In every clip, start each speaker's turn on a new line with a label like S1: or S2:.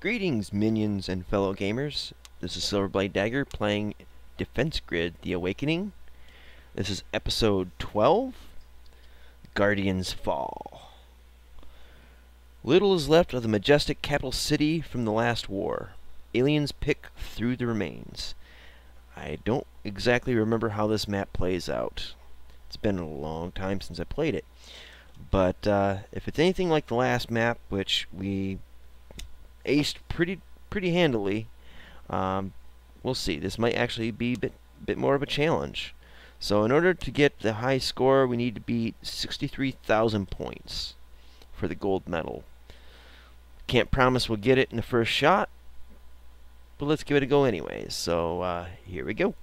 S1: Greetings, minions and fellow gamers. This is Silverblade Dagger playing Defense Grid The Awakening. This is episode 12 Guardians Fall. Little is left of the majestic capital city from the last war. Aliens pick through the remains. I don't exactly remember how this map plays out. It's been a long time since I played it. But uh, if it's anything like the last map, which we aced pretty pretty handily, um, we'll see. This might actually be a bit, bit more of a challenge. So in order to get the high score, we need to beat 63,000 points for the gold medal. Can't promise we'll get it in the first shot, but let's give it a go anyways. So uh, here we go.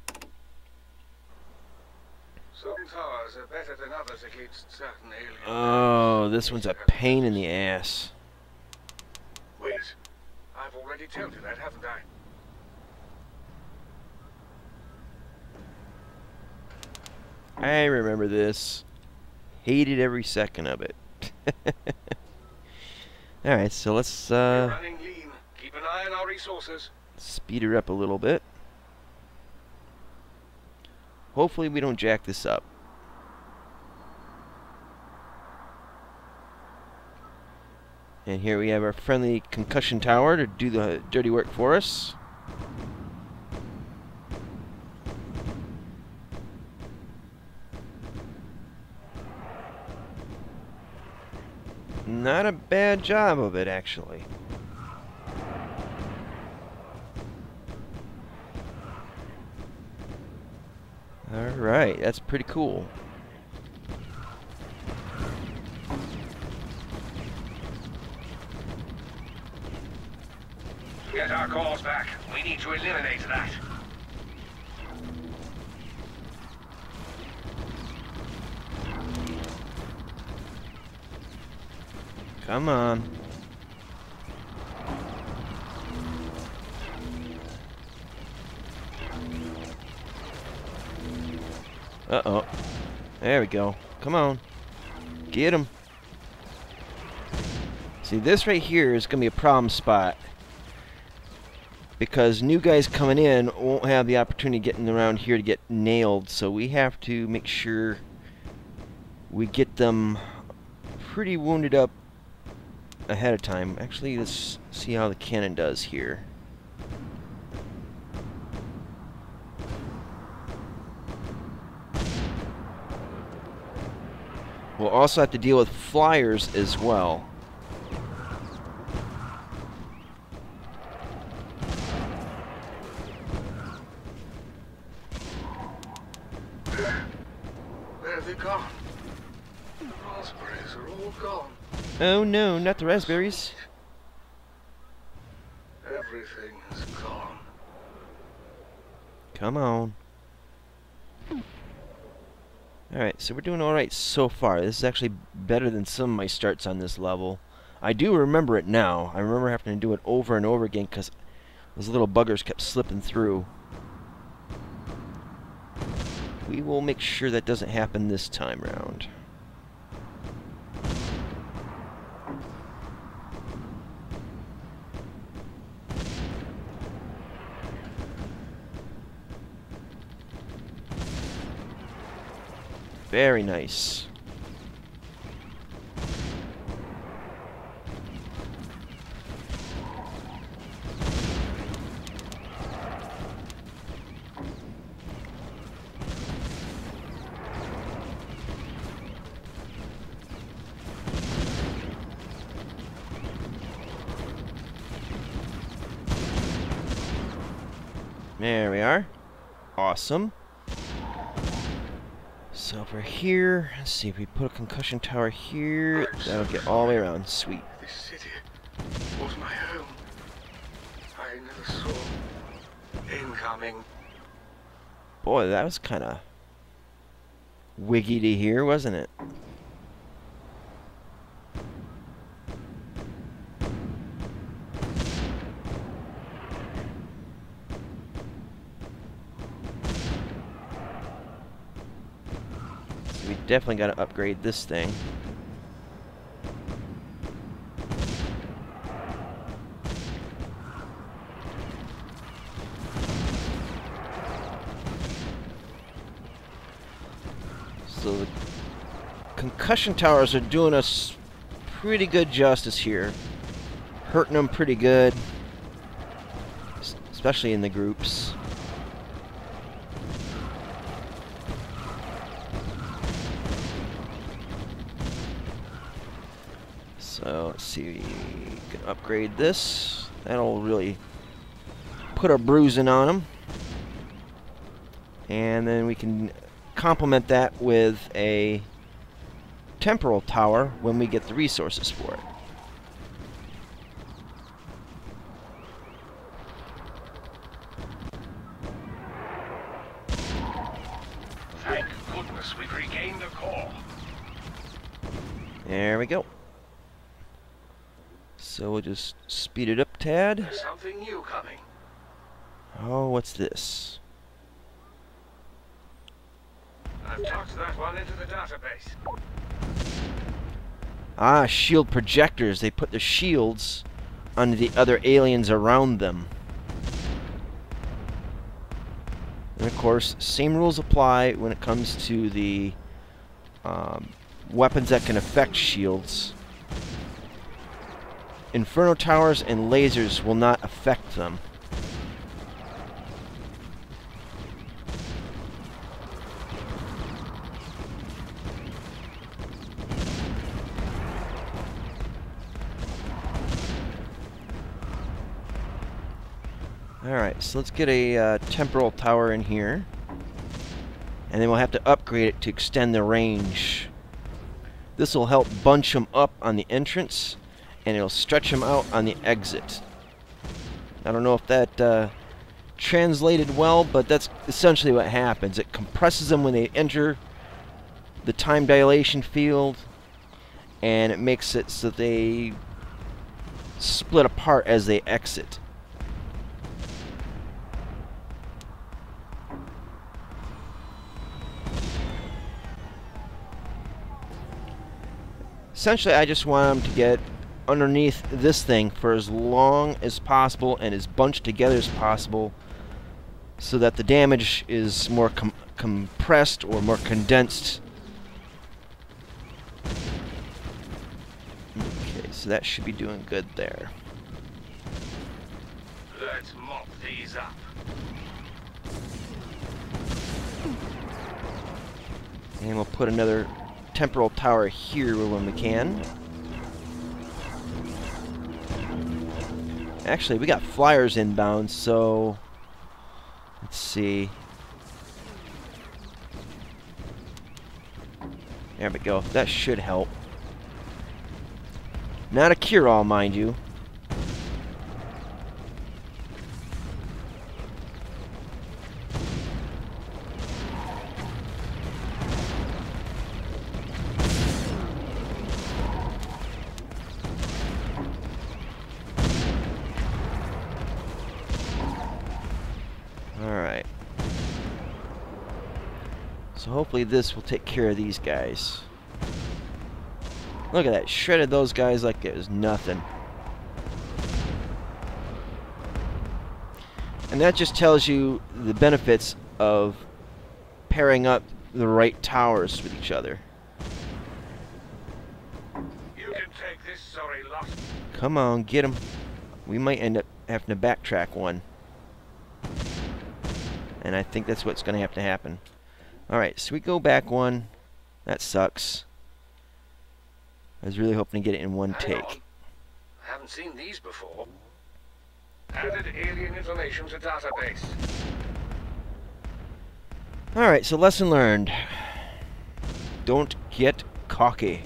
S2: Some towers are better than others against certain aliens.
S1: Oh, this one's a pain in the ass.
S2: Wait, I've already told you that, haven't I?
S1: I remember this. Hated every second of it. Alright, so let's uh,
S2: running lean. Keep an eye on our resources.
S1: speed her up a little bit. Hopefully we don't jack this up. And here we have our friendly concussion tower to do the dirty work for us. Not a bad job of it, actually. Alright, that's pretty cool.
S2: Cores back. We need to eliminate that.
S1: Come on. Uh-oh. There we go. Come on. Get him. See, this right here is going to be a problem spot. Because new guys coming in won't have the opportunity getting around here to get nailed. So we have to make sure we get them pretty wounded up ahead of time. Actually, let's see how the cannon does here. We'll also have to deal with flyers as well.
S2: Where have they gone? The raspberries are all gone.
S1: Oh no, not the raspberries.
S2: Everything is gone.
S1: Come on. Alright, so we're doing alright so far. This is actually better than some of my starts on this level. I do remember it now. I remember having to do it over and over again because those little buggers kept slipping through. We will make sure that doesn't happen this time round. Very nice. There we are. Awesome. So over here, let's see if we put a concussion tower here, that'll get all the way around. Sweet.
S2: This city was my home. I never saw incoming.
S1: Boy, that was kind of wiggy to hear, wasn't it? definitely got to upgrade this thing. So the concussion towers are doing us pretty good justice here. Hurting them pretty good. Especially in the groups. So let's see, we can upgrade this. That'll really put a bruising on them. And then we can complement that with a temporal tower when we get the resources for it.
S2: Thank goodness we've regained the core.
S1: There we go. So we'll just speed it up, tad.
S2: There's something new coming.
S1: Oh, what's this?
S2: I've tucked that one into the database.
S1: Ah, shield projectors. They put the shields on the other aliens around them. And of course, same rules apply when it comes to the um, weapons that can affect shields. Inferno towers and lasers will not affect them. Alright, so let's get a uh, temporal tower in here. And then we'll have to upgrade it to extend the range. This will help bunch them up on the entrance, and it'll stretch them out on the exit. I don't know if that uh, translated well, but that's essentially what happens. It compresses them when they enter the time dilation field, and it makes it so they split apart as they exit. Essentially, I just want them to get underneath this thing for as long as possible and as bunched together as possible so that the damage is more com compressed or more condensed. Okay, so that should be doing good there.
S2: Let's mop these up.
S1: And we'll put another temporal tower here when we can. Actually, we got flyers inbound, so let's see. There we go. That should help. Not a cure-all, mind you. Alright. So hopefully this will take care of these guys. Look at that. Shredded those guys like it was nothing. And that just tells you the benefits of pairing up the right towers with each other.
S2: You can take this sorry lot.
S1: Come on, get him. We might end up having to backtrack one. And I think that's what's going to have to happen. Alright, so we go back one. That sucks. I was really hoping to get it in one
S2: Hang on.
S1: take.
S2: I haven't seen these before. Added alien information to database.
S1: Alright, so lesson learned. Don't get cocky.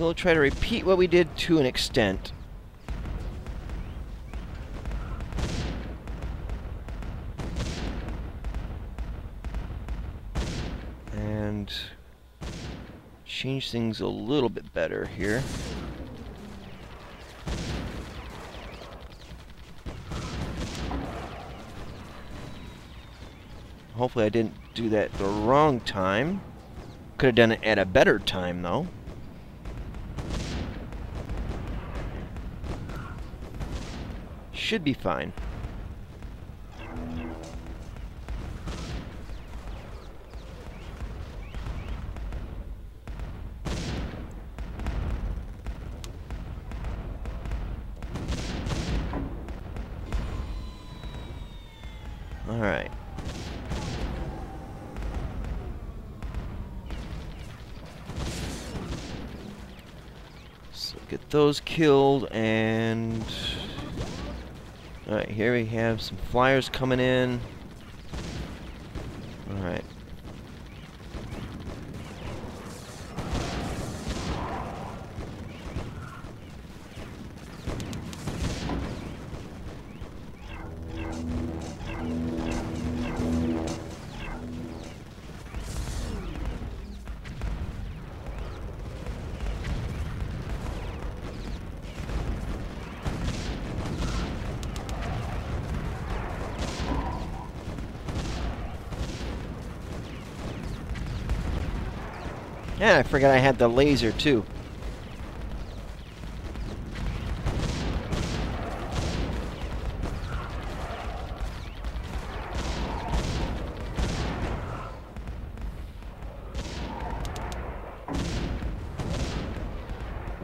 S1: so we'll try to repeat what we did to an extent. And change things a little bit better here. Hopefully I didn't do that the wrong time. Could have done it at a better time, though. Should be fine. Alright. So get those killed and... Alright, here we have some flyers coming in. Alright. I forgot I had the laser too.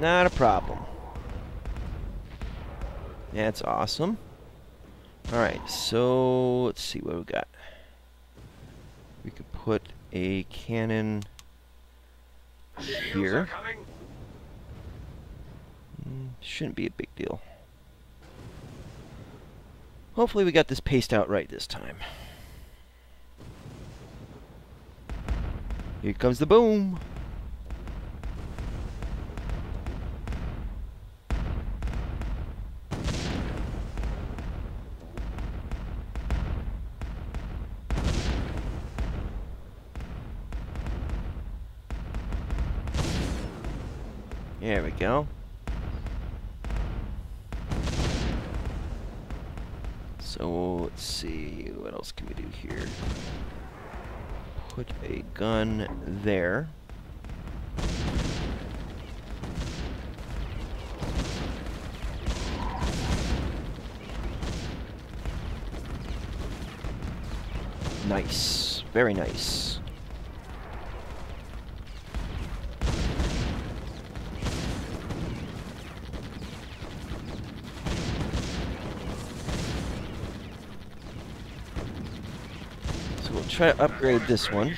S1: Not a problem. That's awesome. Alright, so let's see what we got. We could put a cannon Here. Mm, Shouldn't be a big deal. Hopefully we got this paced out right this time. Here comes the boom. Very nice. So we'll try to upgrade this one.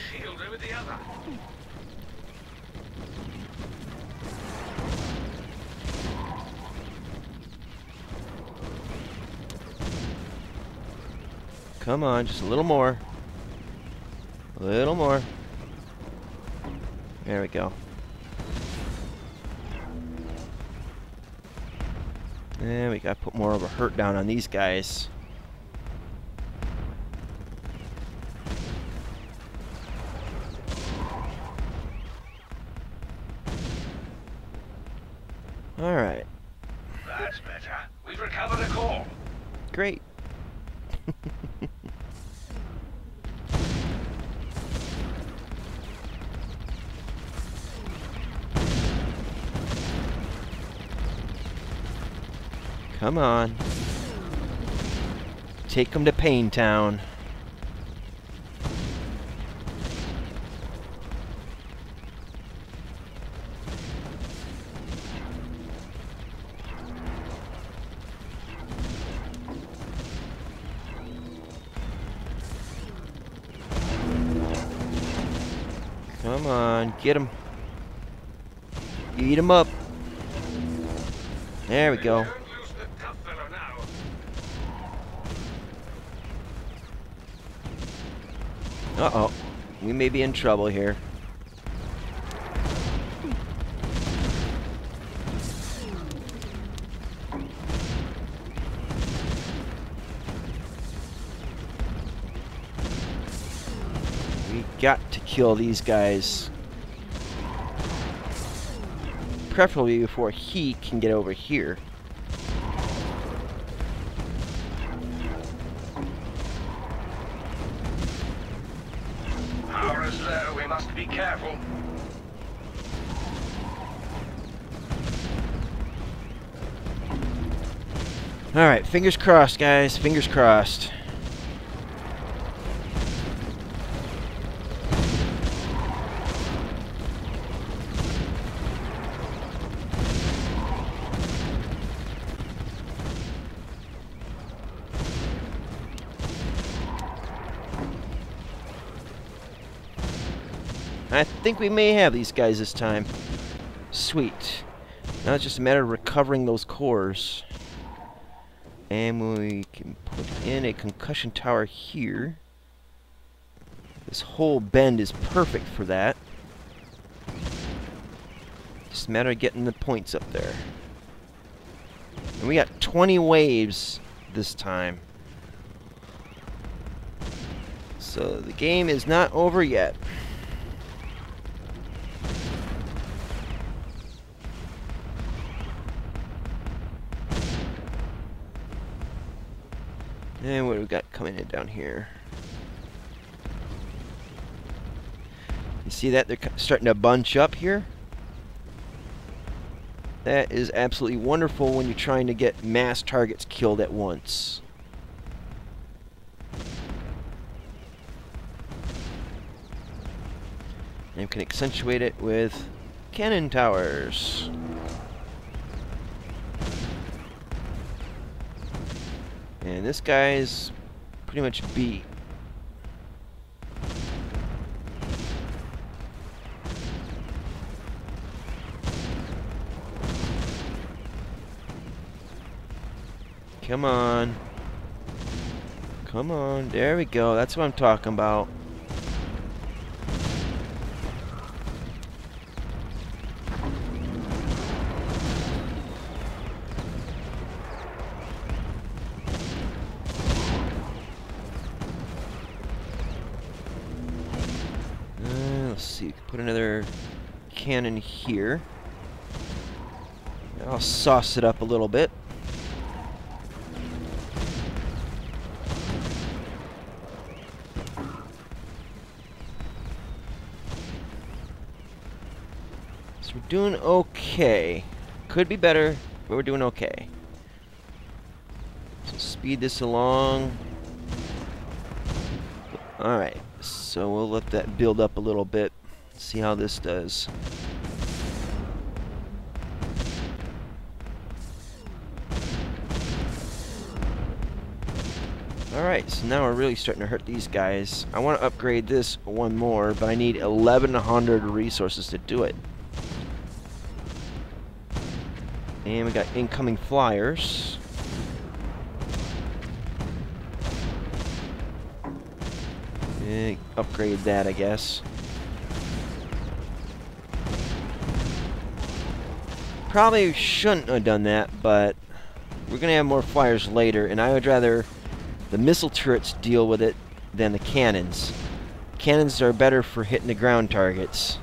S1: Come on, just a little more. A little more. There we go. And we gotta put more of a hurt down on these guys. Alright,
S2: That's better. We've recovered a core.
S1: great. Come on. Take them to Pain Town. Come on, get him. Eat him up. There we go.
S2: Don't lose the tough fellow now.
S1: Uh-oh. We may be in trouble here. We got to kill these guys. Preferably before he can get over here. Alright, fingers crossed, guys. Fingers crossed. I think we may have these guys this time. Sweet. Now it's just a matter of recovering those cores. And we can put in a concussion tower here. This whole bend is perfect for that. Just a matter of getting the points up there. And we got 20 waves this time. So the game is not over yet. And what do we got coming in down here? You see that? They're starting to bunch up here. That is absolutely wonderful when you're trying to get mass targets killed at once. And you can accentuate it with cannon towers. And this guy's pretty much beat. Come on. Come on. There we go. That's what I'm talking about. Uh, let's see. Put another cannon here. I'll sauce it up a little bit. So we're doing okay. Could be better, but we're doing okay. So speed this along. Alright, so we'll let that build up a little bit. See how this does. Alright, so now we're really starting to hurt these guys. I want to upgrade this one more, but I need 1100 resources to do it. And we got incoming flyers. Eh, upgrade that, I guess. Probably shouldn't have done that, but we're going to have more flyers later, and I would rather the missile turrets deal with it than the cannons. Cannons are better for hitting the ground targets.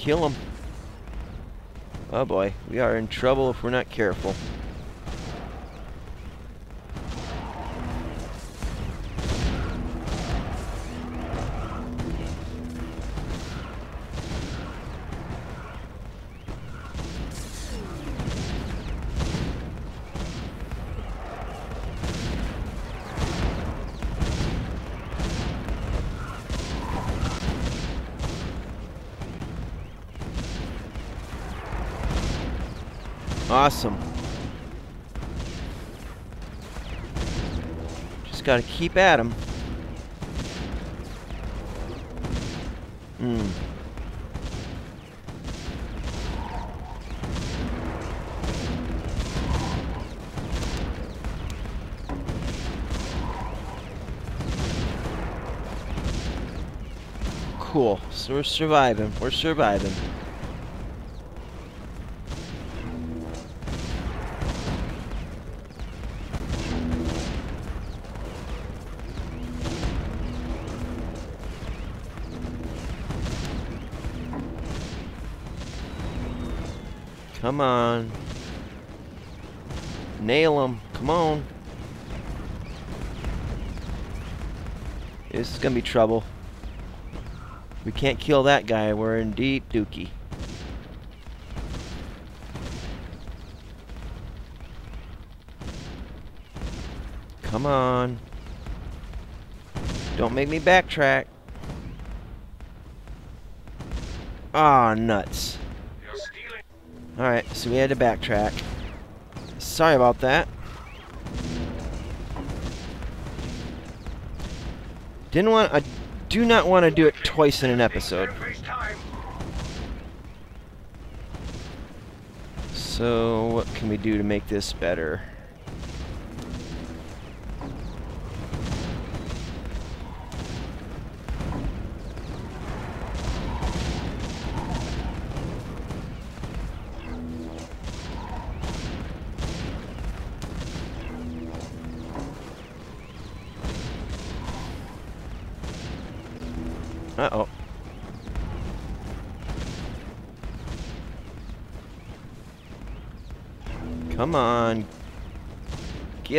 S1: Kill him. Oh boy, we are in trouble if we're not careful. Awesome. Just gotta keep at him. Hmm. Cool. So we're surviving. We're surviving. Come on. Nail him. Come on. This is gonna be trouble. We can't kill that guy. We're in deep dookie. Come on. Don't make me backtrack. Ah, nuts. Alright, so we had to backtrack. Sorry about that. Didn't want I do not want to do it twice in an episode. So what can we do to make this better?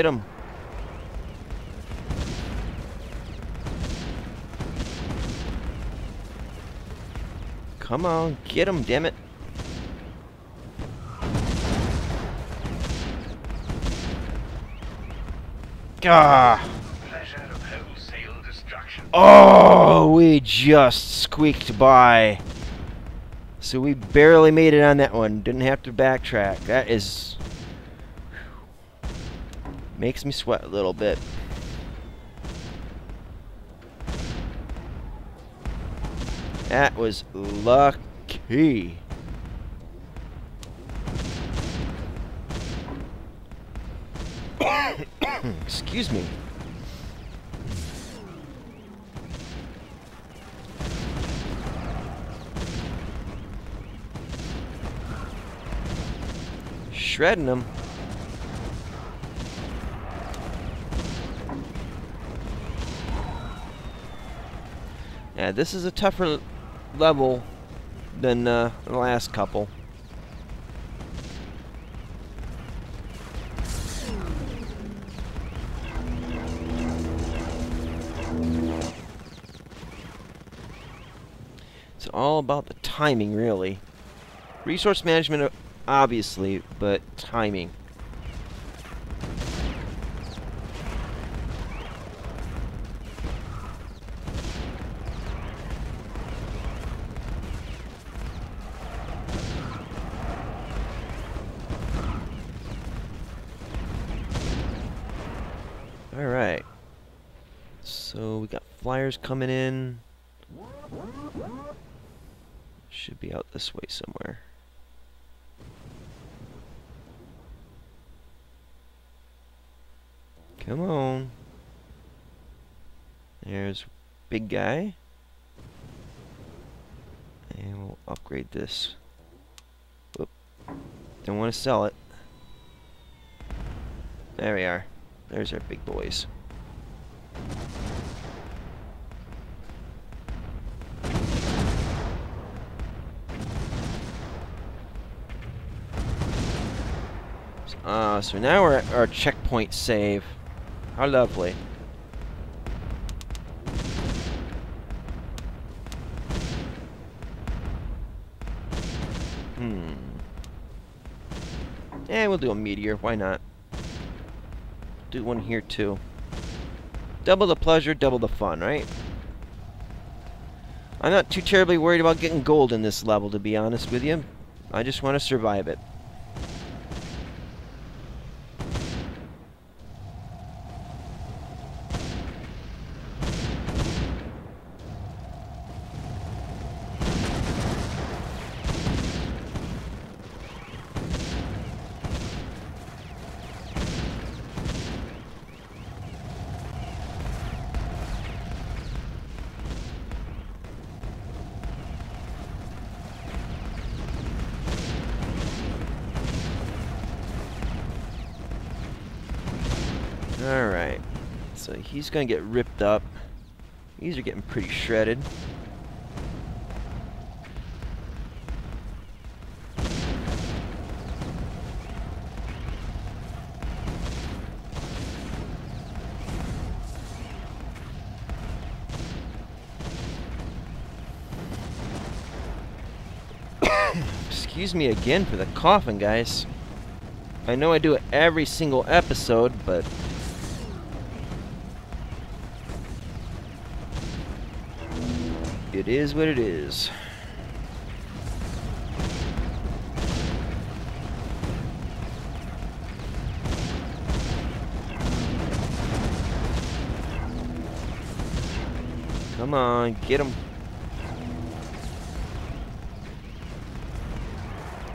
S1: Get him. Come on, get him, damn it. Gah!
S2: Pleasure of wholesale destruction.
S1: Oh, we just squeaked by. So we barely made it on that one. Didn't have to backtrack. That is... Makes me sweat a little bit. That was lucky. Excuse me. Shredding them. Yeah, this is a tougher level than uh, the last couple. It's all about the timing, really. Resource management, obviously, but timing. Alright. So we flyers coming in. Should be out this way somewhere. Come on. There's big guy. And we'll upgrade this. Whoop. Don't want to sell it. There we are. There's our big boys. Uh, so now we're at our checkpoint save. How lovely. Hmm. Yeah, we'll do a meteor. Why not? Do one here too. Double the pleasure, double the fun, right? I'm not too terribly worried about getting gold in this level, to be honest with you. I just want to survive it. Alright. So he's gonna get ripped up. These are getting pretty shredded. Excuse me again for the coughing, guys. I know I do it every single episode, but... is what it is. Come on, get him.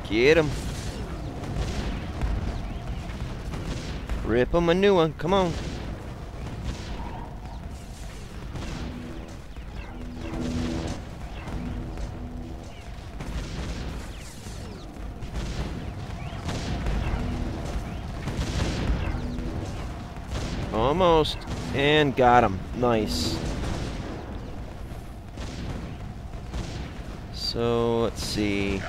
S1: Get him. Rip him a new one. Come on. Almost. And got him. Nice. So, let's see.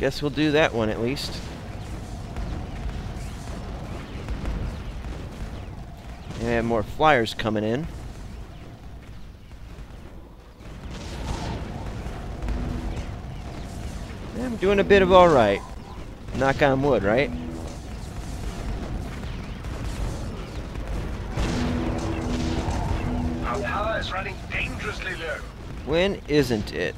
S1: Guess we'll do that one at least. And have more flyers coming in. I'm doing a bit of alright. Knock on wood, right?
S2: Our power is running dangerously low.
S1: When isn't it?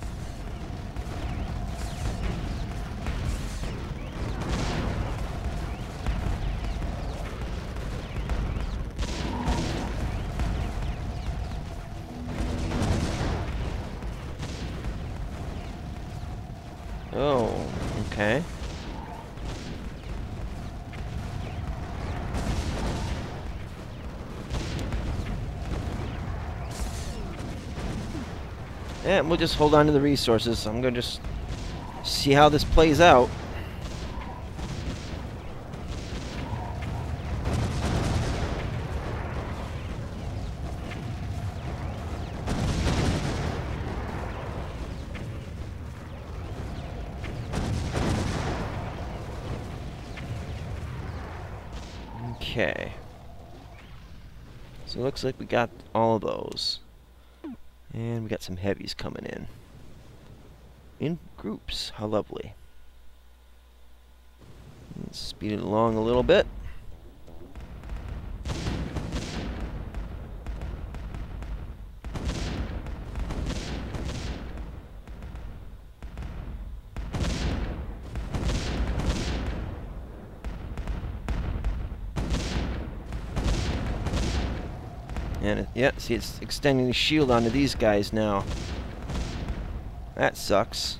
S1: We'll just hold on to the resources. I'm gonna just see how this plays out. Okay. So it looks like we got all of those. We got some heavies coming in. In groups. How lovely. Let's speed it along a little bit. And it, yeah, see, it's extending the shield onto these guys now. That sucks.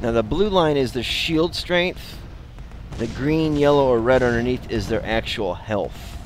S1: Now the blue line is the shield strength. The green, yellow, or red underneath is their actual health.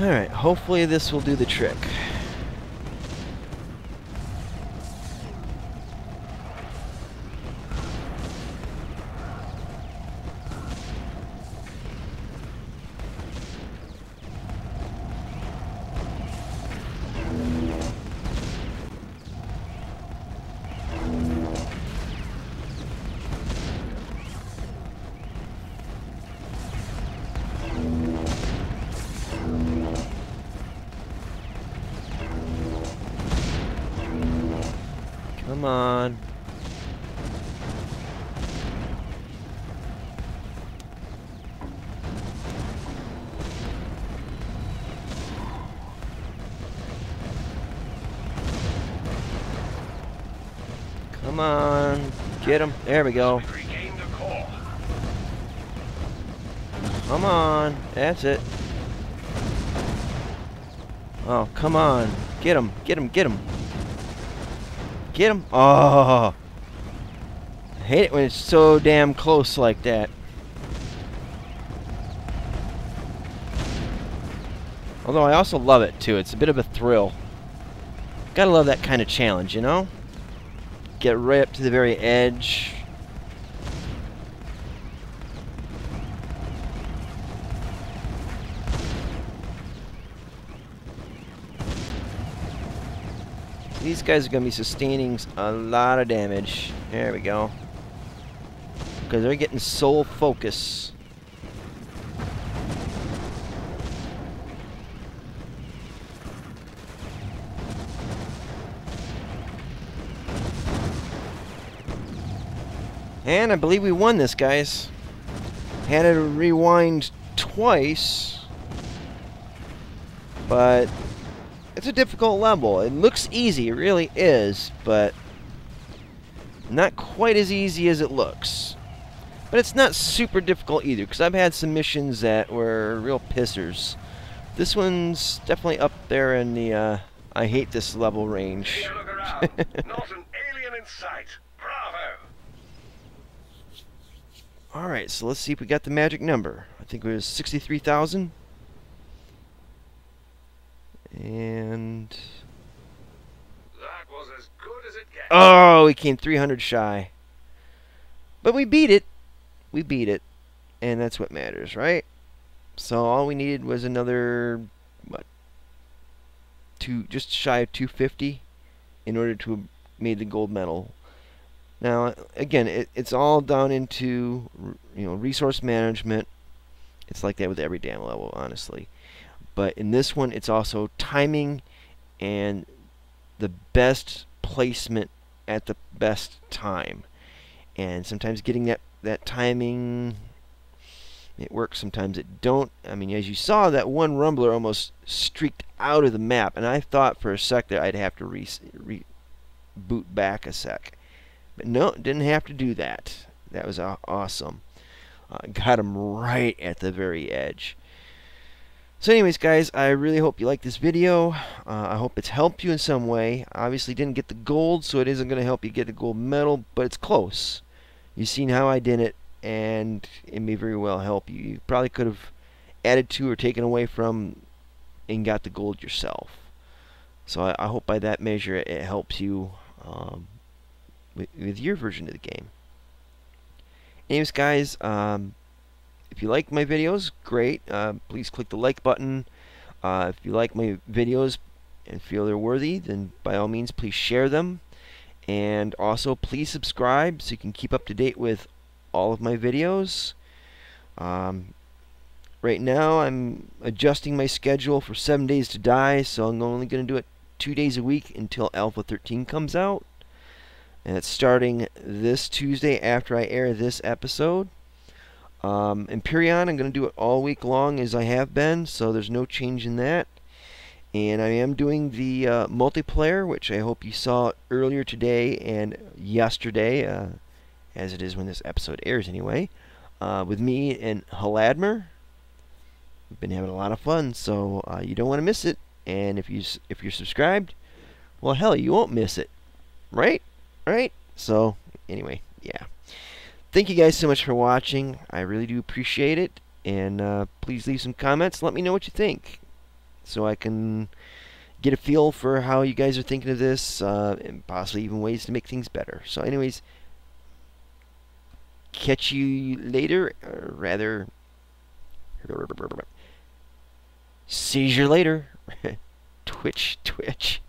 S1: Alright, hopefully this will do the trick. We go. Come on. That's it. Oh, come on. Get him. Get him. Get him. Get him. Oh. I hate it when it's so damn close like that. Although I also love it too. It's a bit of a thrill. Gotta love that kind of challenge, you know? Get right up to the very edge. These guys are going to be sustaining a lot of damage. There we go. Because they're getting soul focus. And I believe we won this, guys. Had to rewind twice. But it's a difficult level. It looks easy, it really is, but not quite as easy as it looks. But it's not super difficult either, because I've had some missions that were real pissers. This one's definitely up there in the uh, I hate this level range.
S2: Take a look around. Not an alien in sight. Bravo.
S1: Alright, so let's see if we got the magic number. I think it was 63,000. And...
S2: That was as good as it gets.
S1: Oh, we came 300 shy. But we beat it. We beat it. And that's what matters, right? So all we needed was another, what, two, just shy of 250 in order to have made the gold medal. Now, again, it, it's all down into, you know, resource management. It's like that with every damn level, honestly. But in this one, it's also timing and the best placement at the best time. And sometimes getting that, that timing, it works, sometimes it don't. I mean, as you saw, that one rumbler almost streaked out of the map. And I thought for a sec that I'd have to re, re boot back a sec. But no, didn't have to do that. That was aw- awesome. Uh, got him right at the very edge. So anyways, guys, I really hope you like this video. Uh, I hope it's helped you in some way. Obviously didn't get the gold, so it isn't going to help you get a gold medal, but it's close. You've seen how I did it, and it may very well help you. You probably could have added to or taken away from and got the gold yourself. So I, I hope by that measure it, it helps you um, with, with your version of the game. Anyways, guys, um, if you like my videos, great. Uh, please click the like button. Uh, if you like my videos and feel they're worthy, then by all means, please share them. And also, please subscribe so you can keep up to date with all of my videos. Um, right now, I'm adjusting my schedule for 7 Days to Die, so I'm only going to do it two days a week until Alpha 13 comes out. And it's starting this Tuesday after I air this episode. Um, Empyrion, I'm going to do it all week long as I have been, so there's no change in that. And I am doing the uh, multiplayer, which I hope you saw earlier today and yesterday, uh, as it is when this episode airs anyway, uh, with me and Haladmer. We've been having a lot of fun, so uh, you don't want to miss it. And if you if you're subscribed, well, hell, you won't miss it, right? Right? So anyway, yeah thank you guys so much for watching. I really do appreciate it. And uh, please leave some comments. Let me know what you think. So I can get a feel for how you guys are thinking of this. Uh, and possibly even ways to make things better. So anyways, catch you later. Or rather, seizure later. twitch, twitch.